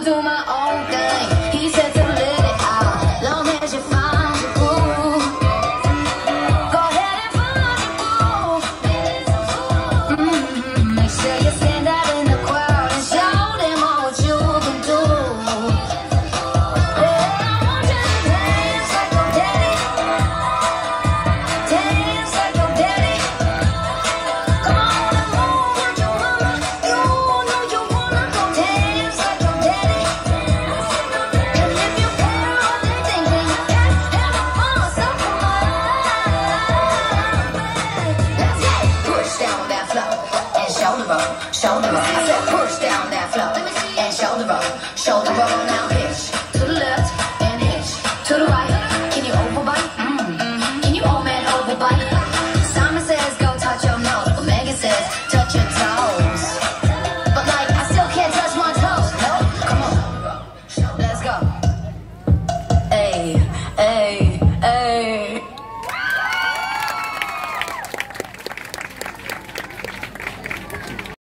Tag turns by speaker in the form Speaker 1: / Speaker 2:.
Speaker 1: do my own. 小的吗